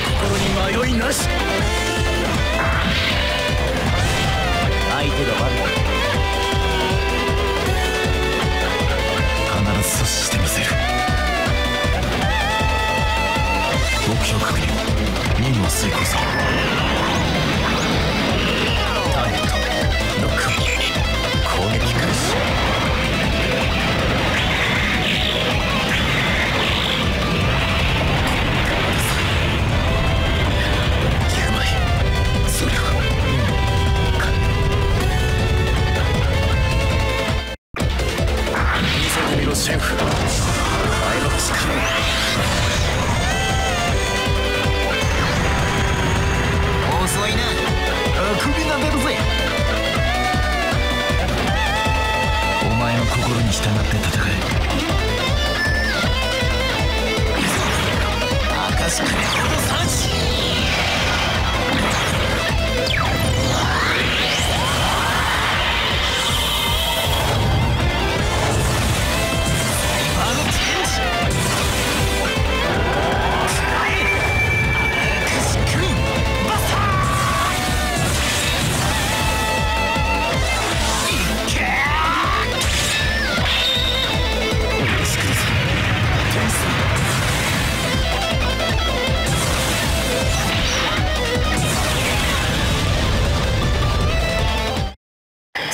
心に迷いなし。相手が悪い。必ず阻止してみせる目標確認任務を遂行する。見せてみろシェンフ。お前の力を遅いな。あくびが出るぜ。お前の心に従って戦え。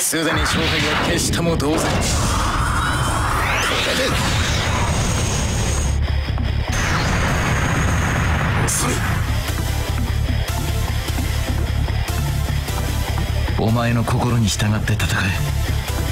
すでに勝敗は決したも同然。これで。遅いお前の心に従って戦え。